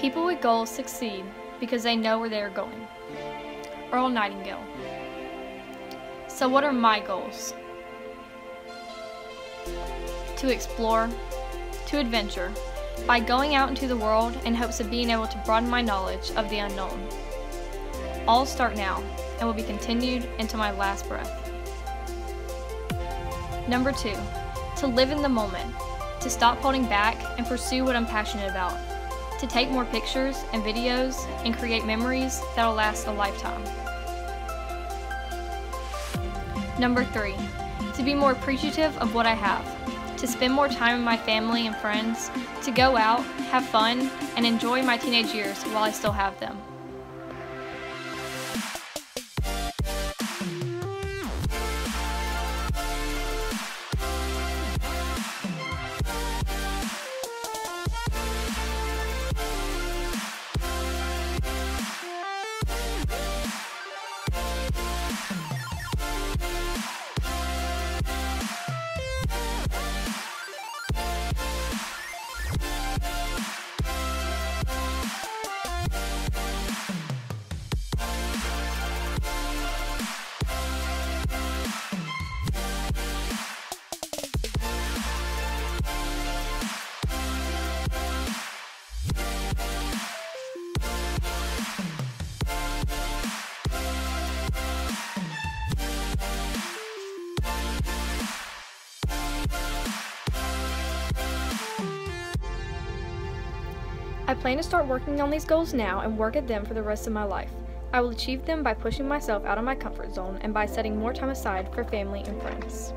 People with goals succeed because they know where they are going. Earl Nightingale. So, what are my goals? To explore, to adventure, by going out into the world in hopes of being able to broaden my knowledge of the unknown. All start now and will be continued into my last breath. Number two, to live in the moment, to stop holding back and pursue what I'm passionate about, to take more pictures and videos and create memories that'll last a lifetime. Number three, to be more appreciative of what I have, to spend more time with my family and friends, to go out, have fun, and enjoy my teenage years while I still have them. I plan to start working on these goals now and work at them for the rest of my life. I will achieve them by pushing myself out of my comfort zone and by setting more time aside for family and friends.